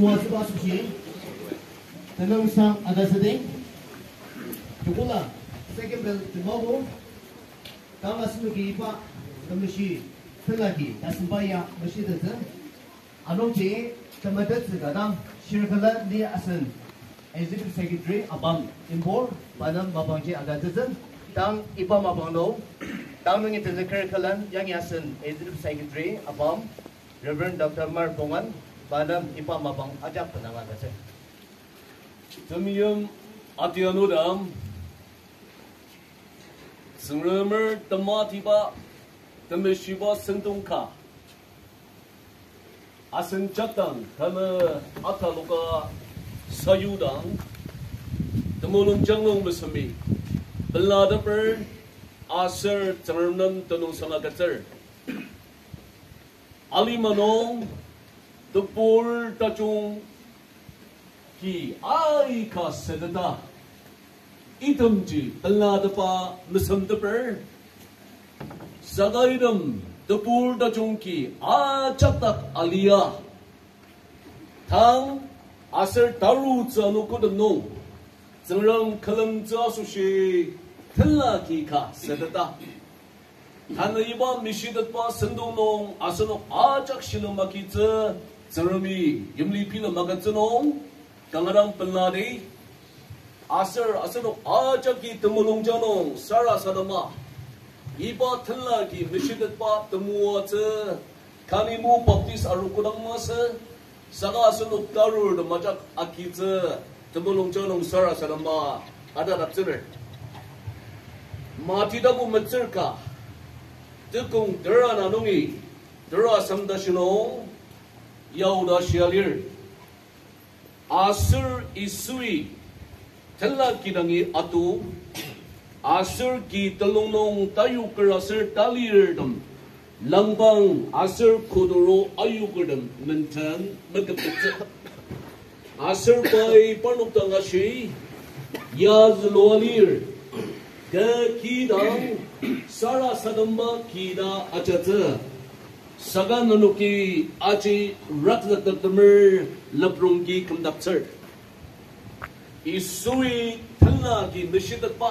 What's possible? Tanong sang agasading. Jukula, second bell tomorrow. Kama sinuki ipa, tamashi, tilaki, tasimbaya, mashidata. Anongche, tamadat sigadam, shirkala ni asan. Executive Secretary abang Impor, Banam Mabangche Agadatan, Tang Ipa Mabangno, Tang Nungi Tizakar Kalan, Yang Yasin, Executive Secretary abang. Reverend Dr. Mar Bongan, madam ipam abang acak penama kase. Tumiyum atianudam. Sengremer tematiba temeshiba sentungka. Asen jatang tama ataluka sayudang. Temulung janglung besemi. Beladaper aser ternam tenung sangat kecer. Ali manong the 볼다종 기 아이카 세드다 이듬지 달라드파 느섬드버 사가이름 the 볼다종 기 아차딱 알리야 당 아셀 다루 자누코드노 정랑 칼럼자수시 틀라기카 세드다 당 이번 미시드파 선동농 아스노 아작 실음마기즈 Sarami, Yamli Pila Magatunong, Tangarang Penladi, Asar Asanok Ajaki Temulung Janong, Sara Sadama, Iba Telagi, Mishidat Pat Temuata, Kanimu Baptis Arukudang Masa, Sara Asanok Darur, Majak Akita, Temulung Janong, Sara Sadama, Ada Rapsir. Mati Dabu Matsirka, Tukung Dera Nanungi, Dera Samdashinong, yaudaşyalir asur isui tella kidangi atu asur ki telungnong tayukar asır talirdım lambang asur kuduru ayukardım mentan megapitsa asır bay panuptanga shi yazlolir ga kidang sara sadamba kida acata saga nunuki aci rakzak temer labrungi kemdakcer isui thalagi nishidat pa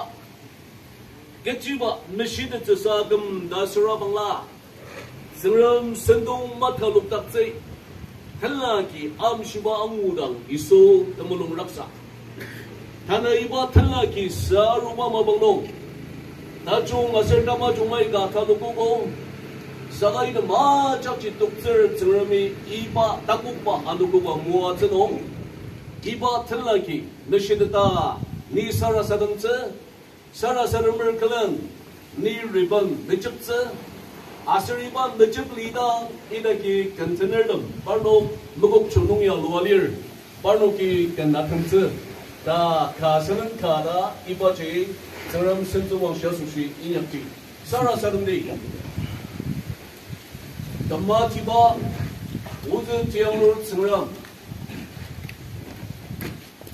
kecuba nishidat sesagam dasara bangla sengram sendung mata luktakce thalagi am shiba angudang isu temulung raksa tana iba thalagi saruba mabanglong Najung asal nama jumai gata lukuku Sagay de ma chak chi tuk tsir tsirami iba takukpa anukukwa mua tsinong. Iba trilaki nishidita ni sara sadam tsi, sara sadam merkalan ni riban nichip tsi, asiriban nichip lida ina ki kantinerdam parno mukuk chunung ya lualir parno ki kandatam tsi. Da kasanan kada iba chi tsiram sintu wang shasushi inyakti. Sara sadam di. 넘버티버 우드 제어로 승령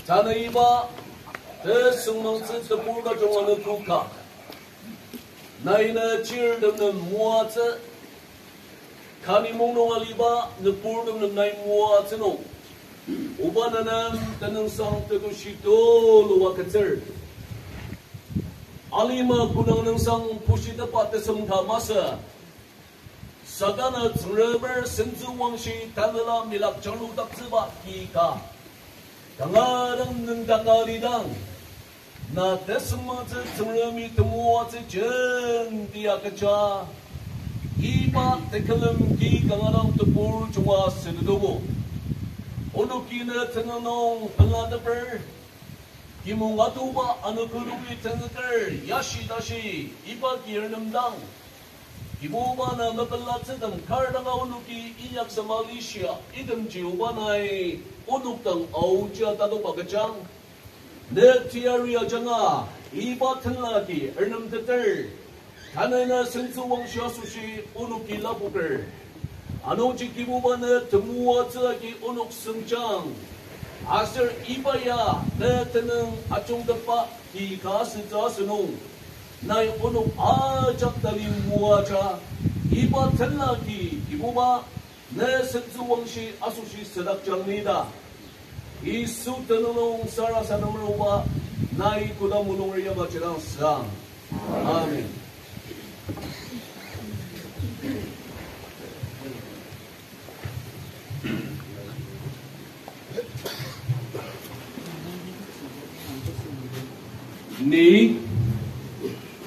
자네이버 더 승망스 더 불가 종원의 국가 나이나 지을 덮는 무아츠 카니 몽롱알리바 너 불듬는 나이 무아츠노 오바나남 가능성 뜨고 시도 로와 끝을 알리마 군능성 부시드 파트 섬다 마사 咱干那从日本甚至往西，谈了那米拉交流党是把一个。共产党能当个领导，那得什么子从人民队伍这军地下个家。一把坦克能给共产党都补充啊新队伍。我如今呢听了侬听了这辈，给我们阿土巴阿奴格鲁里听了这辈，也是踏实一把铁领导。Gibubana mabalat sedang karnanga unuki iyak sa Malaysia idem jiubanai unuk tang auja tadu bagajang nek aja janga iba tenlaki ernam teter kanena sensu wangsha susi unuki labuker anoji gibubana temua tselaki unuk sengjang Asir ibaya neteneng acung dapa di kasih jasenung na ibono ajam dali muaja iba telaki ibuma ne senzu wangshi asushi sedak jalnida isu tenulong sara sanamruba na ikuda mulung riya bacirang sang amin Ni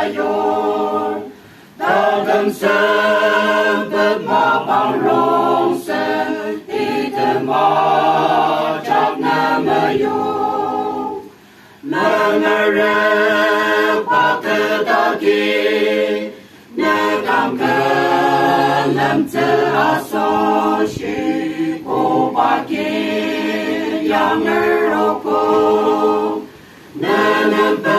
还有，大山深，不把路弄深，一寸马扎那么用，男儿热把根扎紧，娘当根，连着子孙不把根，养儿又苦，难难分。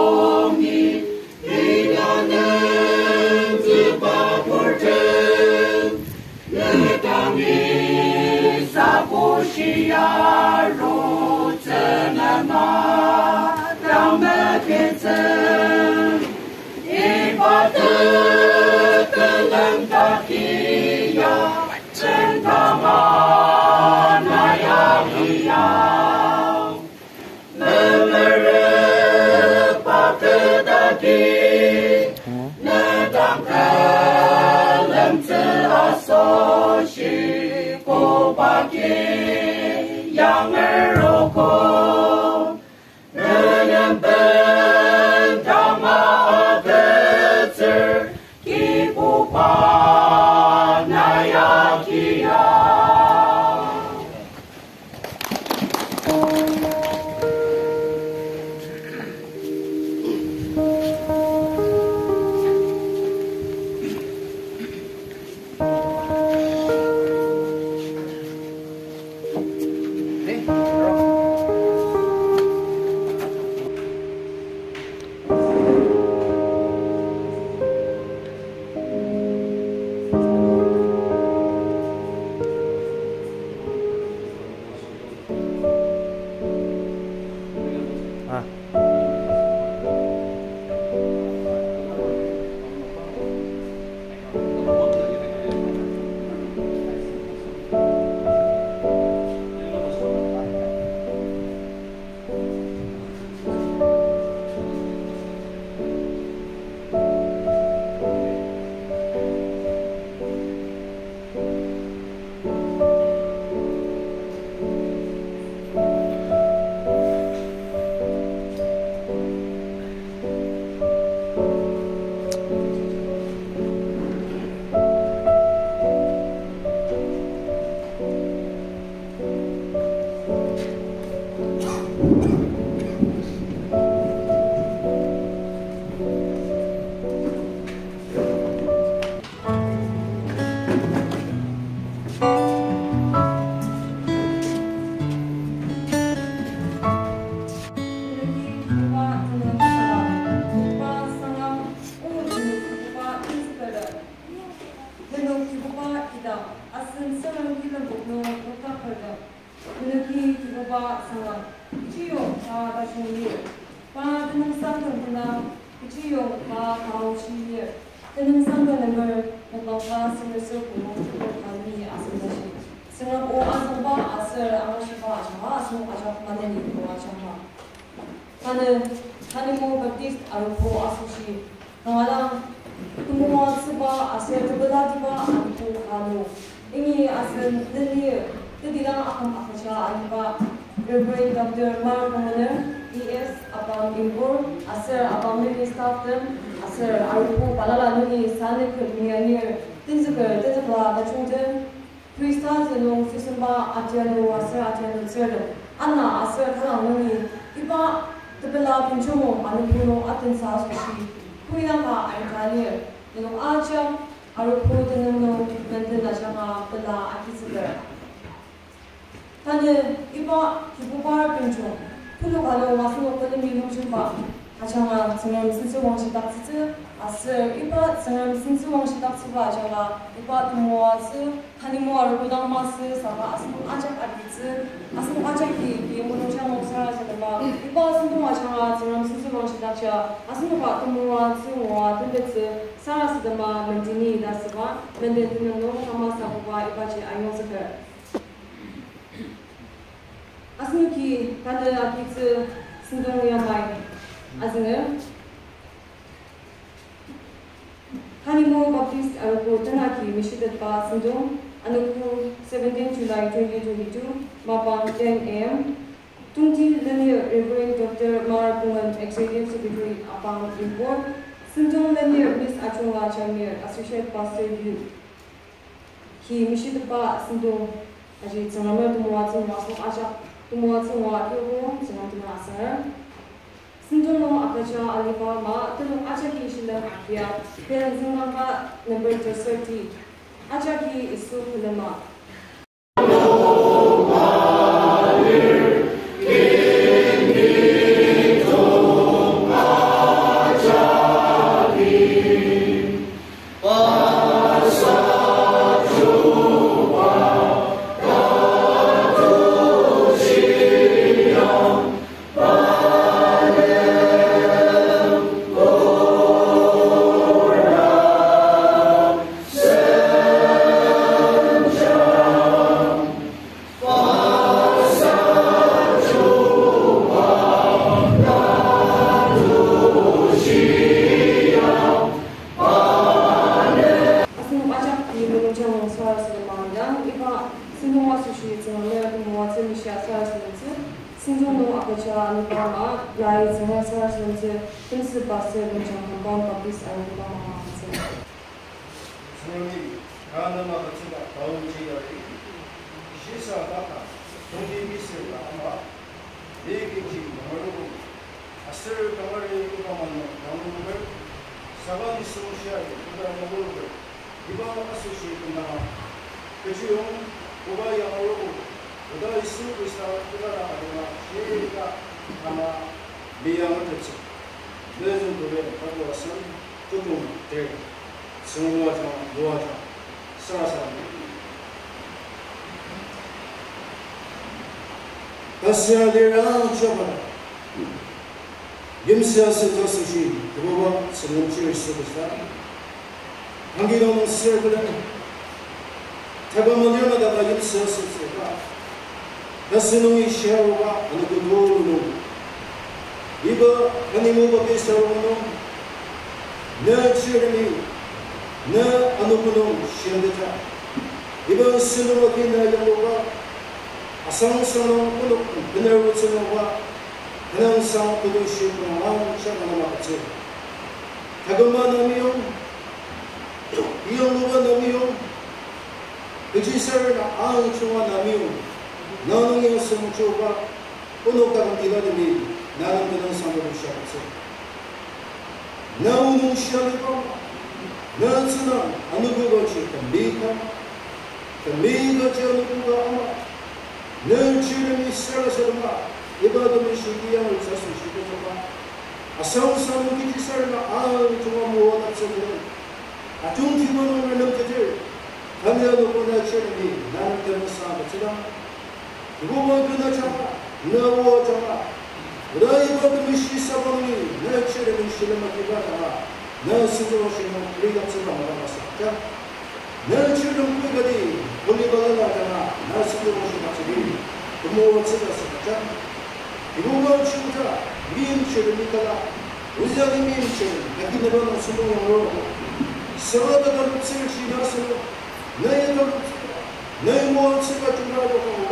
是等的呀，千达玛呀呀呀，能能能把个的呀，能当个能子阿嗦西古巴吉羊儿若可。Branil. Nung aja aru po din nung bende na siya nga pala akisidar. Tani iba kibubar pinchong. Pulo kalo wasu ko ni minum chumba. Aceava ținem țințuon și dațiță, ası ipa ținem țințuon și dațiva aceava ipa tmoazı hanimoarı budanması sana asın acak adiță, asın acak ki bunu ceam observație de ma ipa asın tu aceava ținem țințuon și dacia asın ipa tmoazı moazı beță sana să de ma mendini da să va mendini nu hamasa buba ipa ce ayon să că Asın ki tadı akiță sunt un yamai जोङो Hanimo published Baptist report Tanaki Mishidad Ba Anuku, 17 July 2022, Mapan 10 a.m. Tungti Lanier Reverend Dr. Mara Pungan, Executive Secretary Apang Report, Sindom Lanier Miss Achunga Chamir, Associate Pastor Yu. He Mishidad Ba Ajit Sanamar Tumuatsin Wasu Achak Tumuatsin Wakiwo, Sanamar Tumuatsin Wakiwo, سندروم أبجا أليفا ما تلو أجا كي شلا حكيا كلا زمان نمبر تسرتي أجا كي Sırrı damarı yıkılamanı yanılır, saban ismi şerdi, kudra yanılır, dibana asıl şeykinde ha. Kötü yolun, kuba yanılır, kuda ismi kısa, kudra adına, şiirika, ama bir yanı tıçı. Nezin duruyor, kadrolasın, tutum, değil. Sınırlı açan, dua açan, sıra sarmıyor. तस्य देवां च Ymsia se to slyší, domova se naučili, že se to stane. Angirom se bude. Tebe modlíme, da na Ymsia se to Da se nui šerova, a na gotovu nui. Iba, a ni mu babi šerova nui. Ne čirmi, ne anukunom šendita. Iba sinu babi na Ymova, a sam sanom unukun, benar ucunova, não são produzidos na lancha na mamacu. Agama na miyo, iyong luwa na miyo, Regisser na ang chunga na miyo, nanong iyong sumuchuba, unog ka kang tila ni miyo, nanong minang sa mamusya kasi. Naunong siya nito, nansana, ano gugo siya, kambika, kambika siya ano 枝止め主義屋を指す仕事が朝をさむぎりされあうとはもわたつもあとんきものがのけて神はどこなちゃになんてもさむつだくぼまくなちゃがなおちゃが裏いばくみしさばになちゃれみしれまきばたがなすぞしのくりがつがまらさかなちゅるんくがりにばらがたがなすぞしまつり Тому оце н а 로마주자미인체를믿다가우자리미인체를나기나바나수봉으로서로다가룹스를지나서너희도너희모습과중요하다고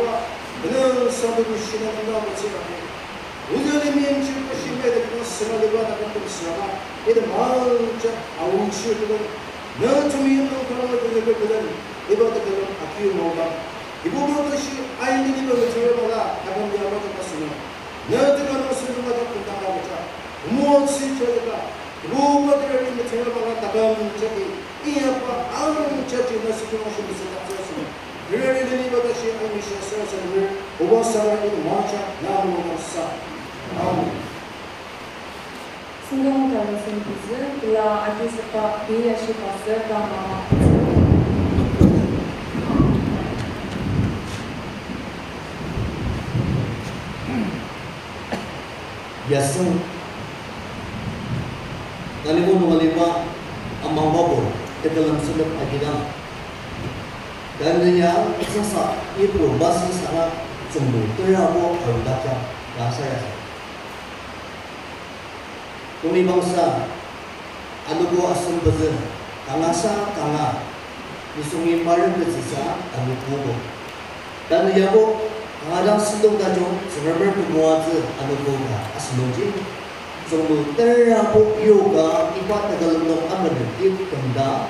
하고그는사도를신앙한다고생각해우자리미인체를신뢰되고서로다가나가고있으나이들마음자아웅치를너희도미인도그런것을그들은이바다들은아끼고뭔가이부분도시아이들이너를제외받아다른데아마도봤으며 너희들은 쓰는 것을 불당하고자 무엇이 저희가 무엇들을 위해 제어받았다 범죄기 이어과 아무런 죄지나 수준없이 미스닥쳤으며 그러려니 이것이 아미시아스를 오버사라는 마차 나무로서 아멘 승경 다윗은 비즈 빌라 아기스파 비야시바스 다마 biasa kali mo mangalima ang mga babor ito lang dan dia sesat, nah, anu sa ito sangat sembuh, na sumbo tuya mo ang dakya ya kung ibang sa ano ko asong bazir kanga dan dia mo 가장 신동다 중 저를 부모아즈 아노고가 정부 때라고 요가 이과 다가름동 아마드기 건다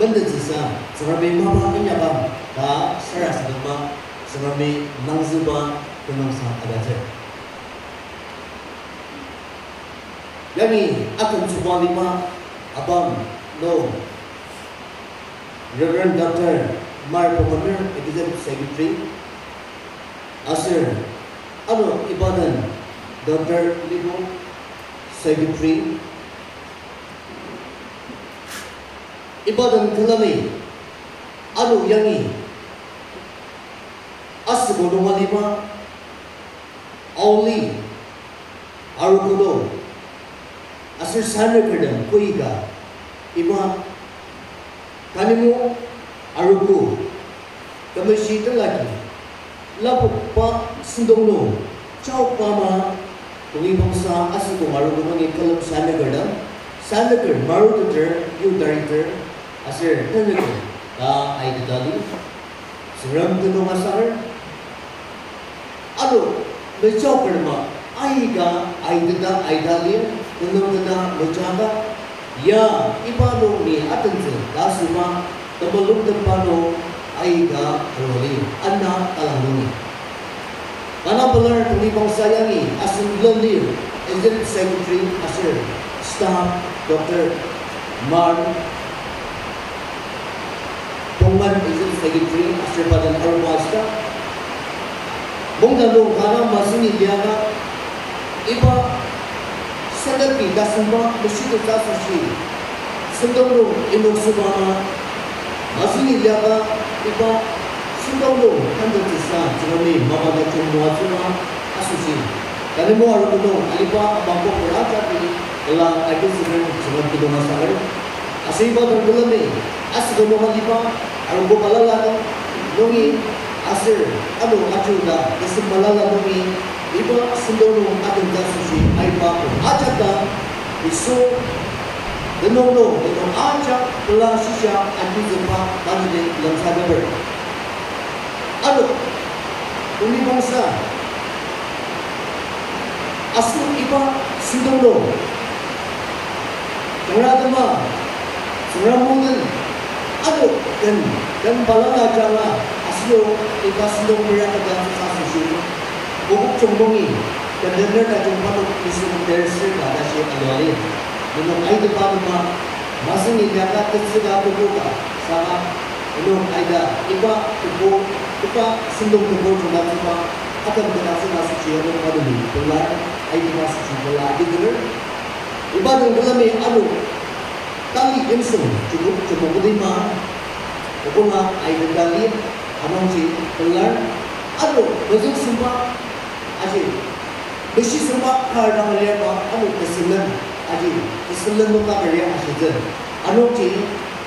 mendenjisa sebagai mama menyapa ta seras dema sebagai nangzuba penangsa adaje yani akan coba lima abang no Reverend Dr. Mar Pokomir, Executive Secretary, আসলে আমো ইবাদন doctor ইলিগো secretary ইবাদন গদনি алу ইয়াঙ্গি আসবদল মালিবা আউলি আৰু গদ আসে সাহলে কড কইগা ইবা গালি মো আৰু গ তুমি শীত লাগি labu pa sudong no chau pa ma tuwi bong sa asu ko maru ko ngi kalam sa ne garda sa ne gar maru to ter yu dar ter asir ter ne ta ai da dali sram de no ma sar alo me chau par ma ai ga ai da da ai da li unam da mo cha ga ya ibalo ni atan se da su ma tabalum da pa no anna ஐகாரோலி அண்ணா தலமுனி கனபலர் tumibong sayangi asin in Blondil Agent Secretary asir Staff Dr. Mar Pungan Agent Secretary Asher Padan Arwasta Mong dalong kana masinidiyana iba sa gabi dasamba musito ka sa shi sa dalong inong subana masinidiyana 이거 신경도 한정지사 지금이 마바다 정보와 주나 하수지 나는 뭐 알고 또 알바 방법 보라 잡이 라 알고 지금 지금 기도 마사를 아세이바 동물은데 아스도 뭐 알바 알고 뭐 발라라 동이 아슬 아도 아주다 이스 발라라 동이 이거 신경도 한정지사 알바 아자다 이소 Renong-dong, renong aja, telah sisa anti gempa tanjir yang sabar. Aduh, umi bangsa, asu iba s i d o n g d o n g Mengadama, suramungan, aduh, dan dan balang ajalah asu i iba s i d o n g berada d a a m sasa s u s Bukuk c u m b u n g i dan dengar tak jumpa u t u k isu dari serta ada syaitan Nung ayda pababa, masing igaka tisiga tubuka, sama nung ayda iba tubu, iba sindong t u b o j u m a h tuba, a t a n berasa n a s i h cium pada bumi. Tular, ayda n a s i h cium lagi dulu. Iba nung dalam yang a u kali i n s o m cukup cukup lima. Pokoknya ayda kali, t amang si tular, alu, besok s u m u a asyik. Besi s u m u a k a r a n a m a l i h a t o a n g u kesenangan. adi islam ka mari akhidin anu ti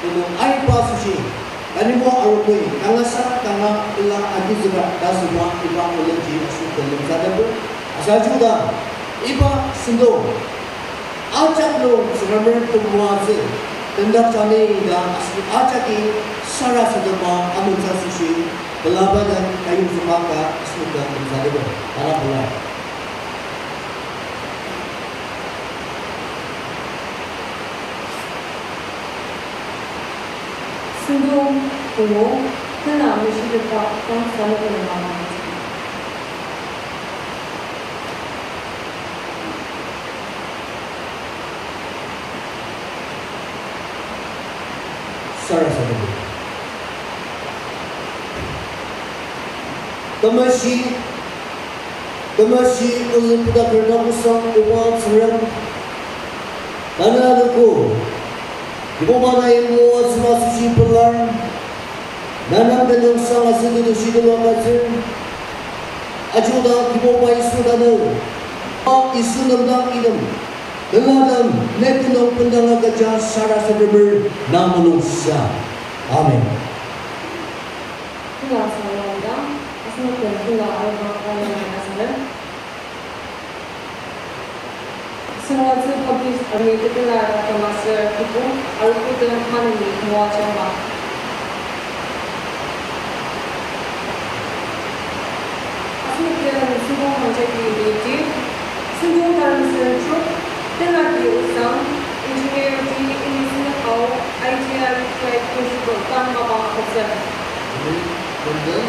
anu ai pasuji ani mo aru ko kanga sa kanga ila adi zuba dasuma iba ulen ji asu dalam sadabu asaju iba sindo acak lo sebenarnya semua sih tenda kami ida asli acak ini sara sedema amun sasusi belabadan kayu semaka asli dalam sadabu para bulan 승부로 흘러나시대과 싸우고 나가는 Sarasota. m a s h i n e t h machine, the limb, t e p r o d u c t i a n the n o r l a m a e a l m a 는 알고 Kumanayın muvazzıması şipırlar, Nanam da yoksa nasıl gidişini vakasın, Acuda kumamayı sudanı, Ak isunumdan ilim, Dıladım ne günüm kundana kaca sarası bir namunum sya. Amin. Kula sallamda, aslında kula almak olmayan asılır. Salatı kabul 공이 끝날 것을 보고 얼굴들 하느니 고마워지마 승리는 수공 정책이 리지 승공 단순 수 끝나기 우선 인중에 우지 인생하고 아이디어를 구해주시고 딴가봐 없어요 근데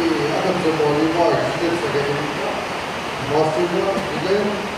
이 아담스 머리와 기계 속에 멋있는 이제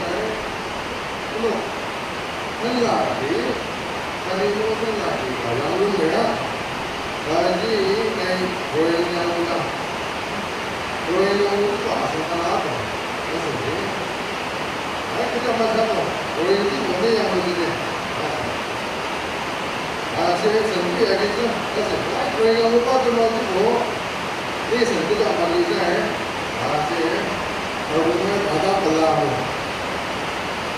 लो पंजाबी करीबो पंजाबी भाषा मेरा भाजी नहीं गोयल जाऊंगा गोयल भाषा का नाम है समझे है कितना मतलब गोयल की बोले या बोले ऐसे समझे है कि ऐसे गोयल का ऊपर जो मतलब हो ये समझे तो हमारी है ऐसे और उसमें आधा पल्ला हो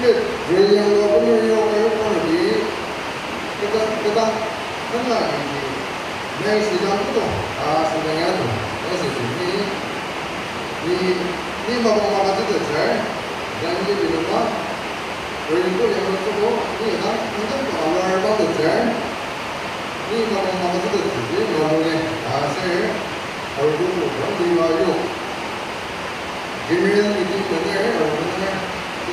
근데 요요하고 요요하고 요거는 그러니까 그다 끝나기 내 시장도 아 시장이야도 그래서 이이 마법만 가지고 잘 양지 비료가 올리고 양을 쓰고 이나 한정도 안 알아봐도 잘이 마법만 가지고 되지 여러분의 맛을 얼굴로 만들어요 김민기 때문에 여러분의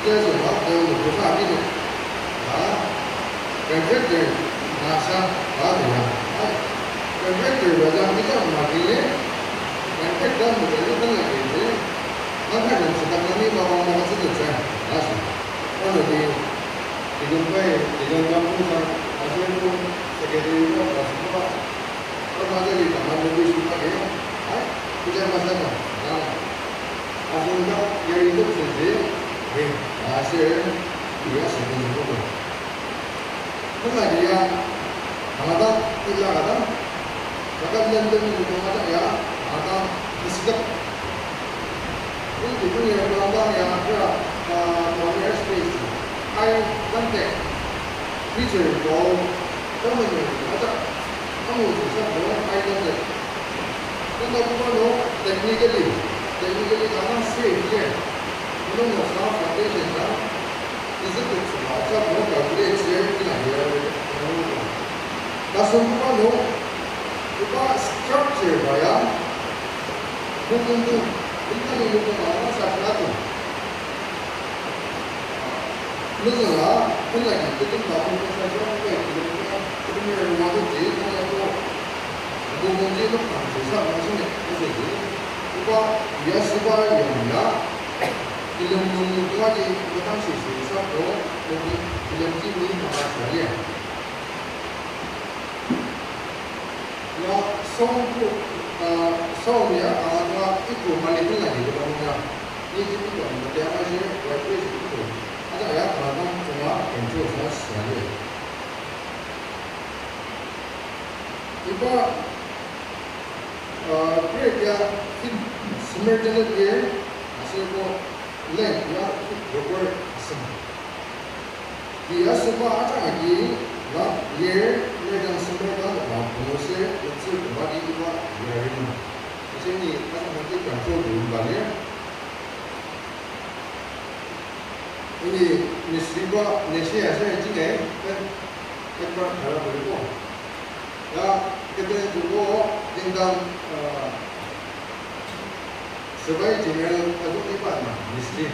Ustedes los ateos, los dos amigos, ¿verdad? Convicted, NASA, Padre, Convicted, ¿verdad? Mira, Martínez, Convicted, ¿verdad? Con la gente, no me lo sé, también me va a mandar a su ducha, ¿verdad? Cuando te, te cumple, te cumple, haciendo, se quedó, haciendo, ¿verdad? Cuando te diga, mando, ¿verdad? ¿verdad? じゃあまさか、あの、遊んだやりとく先生 예, 사실 우리가 생기는 거고 그러나 우리가 강하다 일라가다 약간 이런데는 운동하자 야 아까 그시각 이 부분이 운동하자 야 그라 원웨어 스페이스 아이 컨택 feature go 떠오르는 하자 아무 조사 뭐 아이 컨택 그러니까 그거는 technically technically 가능한 스웨이트 n 런 n lo fa potete da esempio faccia n o 나 da grezia in aria da s o m m a 그가 스트럭처 뭐야? 그건 좀 일단은 이거 나와서 하라고 그러잖아 혼자는 그때 나쁜 것을 하는 거야 그러면 와도 제일 편하고 그공제도 반드시 안 하시면 되지 그가 예수가 영이야 일용용 두 가지 활용하실 수 있었고 여기 일용기분이 나왔어요. 요 소음부 소음이 아마 이거 많이 불나게 되거든요. 이 집도 근데 아마지 외부에 있고 아주 아야 가방 정말 괜찮아서 시작해요. 이거 어 그래야 힘 스멜 되는 게 아시고 lengua kubur asma. Dia semua ada lagi la yer le dan semua dan la bonuse le tu dua di dua yerima. Jadi ni kita mesti kontrol dulu balik. Ini ni siapa ni siapa saya juga kan kan pernah dalam berikut. Ya kita juga tentang sebagai jenderal agung di mana miskin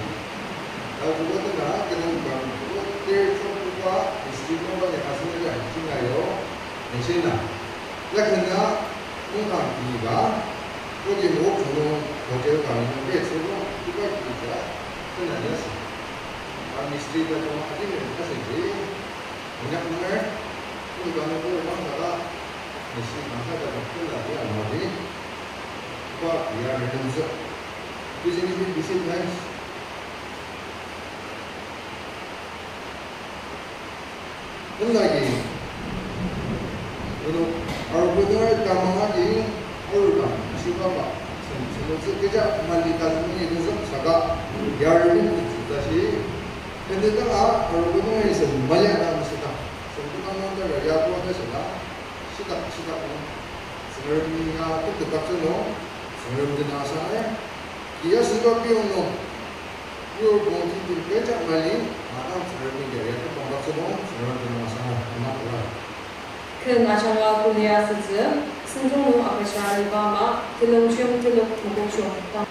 kalau juga tengah kita bukan itu telefon juga miskin pun banyak asal juga miskin ayo miskin lah lah kena bukan tiga 거기 뭐 그런 거기로 가는데 서로 누가 그니까 그건 아니었어. 아 미스트리가 좀 하기는 사실이 그냥 오늘 그거는 그 방사가 미스트리 방사가 좀 끝나지 않나지 그와 이해를 하면서 is anything disadvantaged? Unlagi, itu arbiter tamagi urban shibaba. Sebab kita malikan ini itu saka yarin kita sih. Ini kan arbiter ini semalaya nama kita. Sebab kita mana ada ya buat kita, kita kita. Sebenarnya kita tetap seno, sebenarnya kita asalnya 你要十多分钟，有公鸡的别着急，马上出来比较好。不光吃光，出来就没什么了。看那小朋友作业是怎？十分钟二十下，你干嘛？在农村，在农村就完了。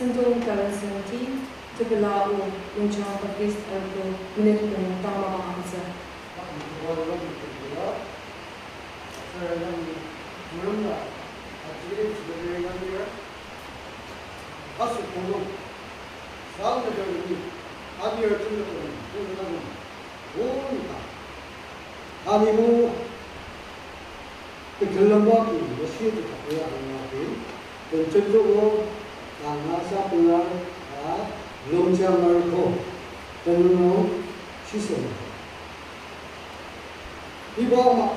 Sendung Kavansinti, Tupilau, Winchon Baptist Ergo, Minipin, Tama Hansa. Asu kono, sal na jani ni, adi ertin na kono, kono na kono, kono na, ani mo, te kallamba ki, wasiyo te kapoya ani na kono, kono chenjo kono, 아나사불라 놀자 말고 공로 시세 이봐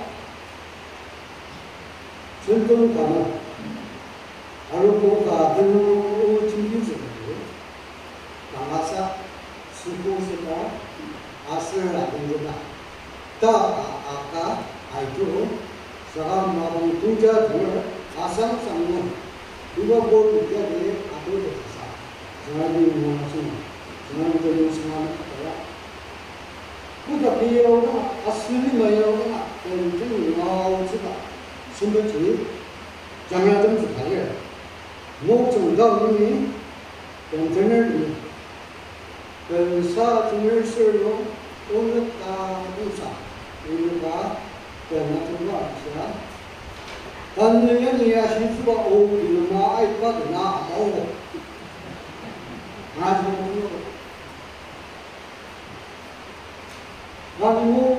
전통 가나 알고 가든 진기지 나마사 수고스가 아스를 아든구나 다아 보여드립니다. 중앙이 무엇이 중앙적인 상황을 갖다가 그러니까 배우나 아슬리 마야나 이 나오지가 순전히 장애하던 부에 목적과 의미 영전을 변사 등을 쓸로 오늘따 의사 인류가 변화된과 아시아 反正要你啊，先吃饱，饿不着，妈哎，不管在哪好喝，还是我，还是我，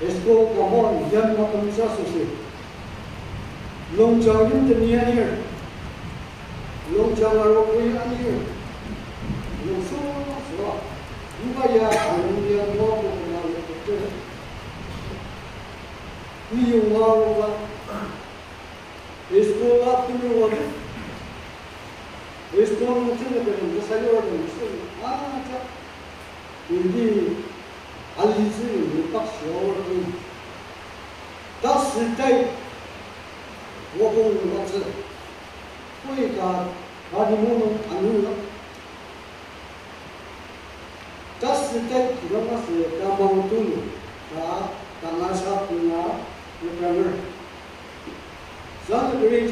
吃过干活，你讲你妈干啥事龙江人吃面儿，龙江人喝面儿，龙嫂是吧？如果要干点我。いいお前はエスコンがあってみようわけエスコンの手の手の作業はでもしてるああじゃあいいありずにうぱしおるにだすいたい我公のまつこいかありものあるよだすいたい気がますがまをとんの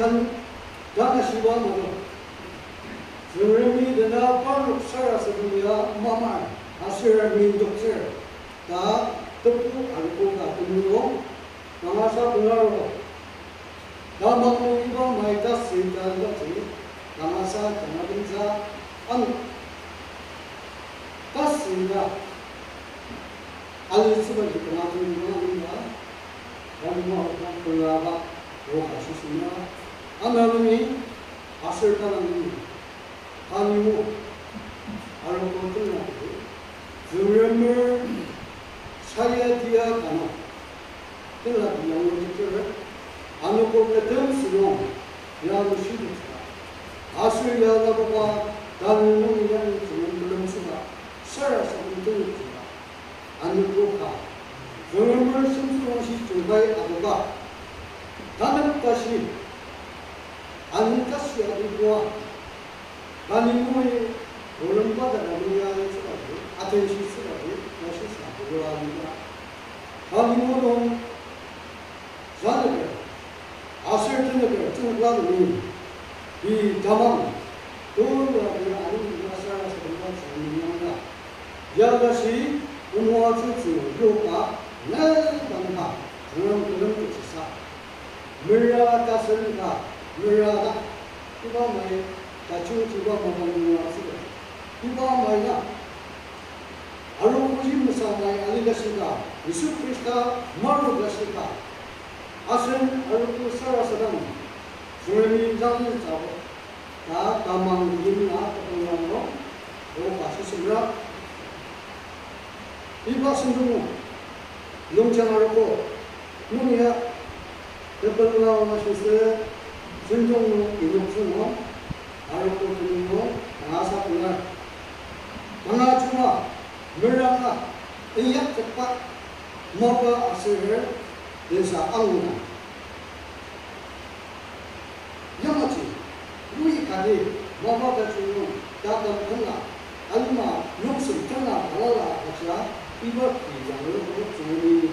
kan dana shiwa mo Jeremy the na pan sara sebulia mama asir min dokter ta tepu alko ta tumulo mama sa pungaro ta mangu iba mai ta sinta lati mama sa kana binza an ta sinta alisiba dikana tumulo ina 하나님이아슬다는아니고알고끝나고그림을사야되야가나끝나고영어지들을안고끝은수용야도시리다아슬야다보가다니는이란그림을수가살아서운동을주다안고가그림을숨수로시조사의아도가다른것이 an ka sia di bua an ni mu ni ulum pa da na ni ya ni sa di a te shi sa di na shi sa di bua ni na an ni mu no za de ge a se ti ne ge tu bua ni di da ma do na ni a ni na sa na sa ni na sa ni na na ya da shi un wa zu zu yo ka na da na 그런그런뜻이사물려왔다쓰는가 loyada iba mai ta chu chu ba ma ba ni wa si iba mai na alu uji musa mai ali ga si ka yesu krista maru ga si ka asen alu ku sara sa dam suemi jang ni cha ba ta ta mang yin na ta ko na no o ba si si ra iba sin du nung chang alu ko nung ya Dapat lawan masuk 전종로 이동순호, 아르코 준종로, 나사구나, 나나주마, 물랑나, 이약적박, 먹어 아스를 인사 아우나. 영어지, 루이까지 먹어가 주는 야단 끝나, 아니마 욕심 끝나, 알아라, 하지라, 이거 기장으로 주문이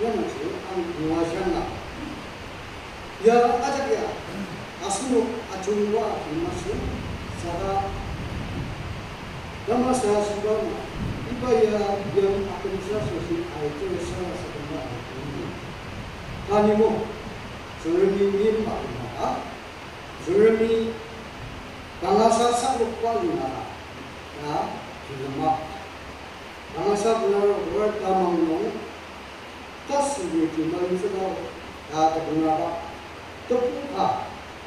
영어지, 안 공화시한나. 야, 아자기야. asino achungwa akimasu saka dama saya subhana iba ya yang akan sasi aitu saya sebenda kanimo zurumi nimba nimba zurumi bangasa sabuk walina ya dilema bangasa benar berat tamang nong tas ini kita bisa tahu kata benar apa tepuk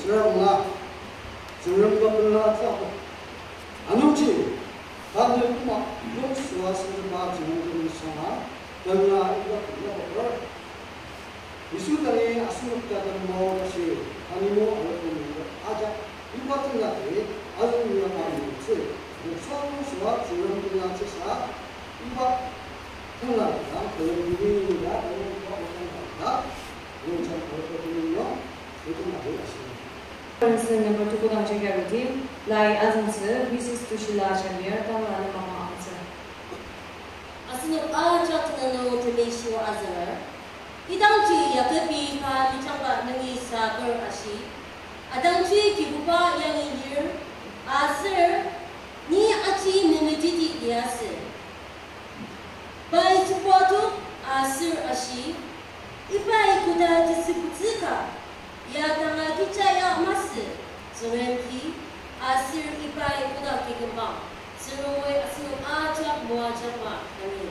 지나갔나? 지나갔나? 아니지. 다들 막 용수와 신주마 지문들을 성하 변화 이거 그거를 이수단이 아스묵다는 뭐시 아니모 알고는 아자 이같은 날이 아주 유명한 것이 서울와 지문들이나 지사 이거 생각합 그런 유민이나 그런 거 못한다. 이건 참 그렇거든요. 그것도 나중에 하 Parasının nöbeti kullanıcı gelmediği, lay azınsı, bisis tuşulaşan bir tamamen mamamsı. Aslında ağaçatının otuleşi o azılar. İdamçı yakı bir parmi çapa nıngi sakır aşı. Adamçı ki bu bağ yanı yür, ni açı mümeti di yası. Bay tupotu azır aşı. İbay kudatı sıkıtıka. Lakana gideceği alması. Zoremki asir ibrahim bu da kekin bak. Sınavı asıl ağacak boğacak var. Amin.